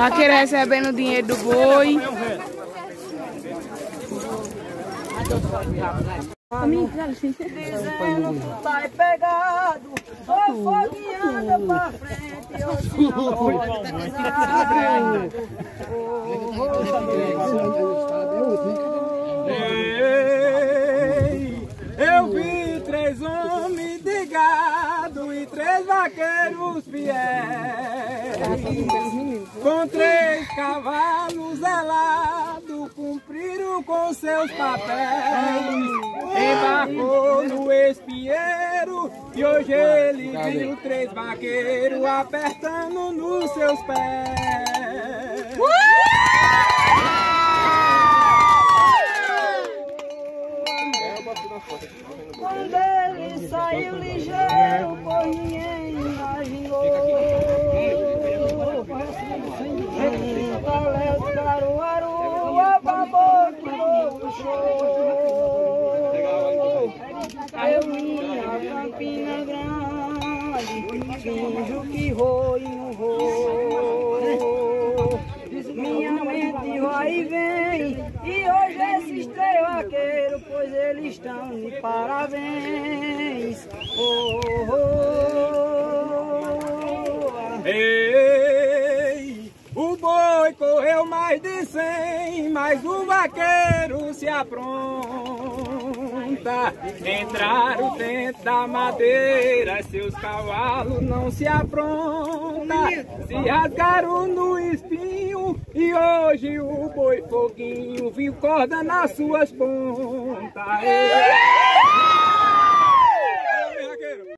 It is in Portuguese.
Aquele recebendo dinheiro do boi. Dizendo tá pegado, foi fogueando pra frente, pisar. Ei, eu vi três homens de gado e três vaqueiros fiéis. Com três cavalos zelados, com seus papéis. Embarcou no espinheiro e hoje ele viu três vaqueiros apertando nos seus pés. Quando ele saiu ligeiro, pois Grande, finjo que vou e não vou. Minha mente vai e vem, e hoje esses três vaqueiros, pois eles estão de parabéns. Oh, oh. Ei, o boi correu mais de cem, mas o vaqueiro se apronta. Entraram dentro da madeira, seus cavalos não se aprontam. Se rasgaram no espinho e hoje o boi foguinho viu corda nas suas pontas.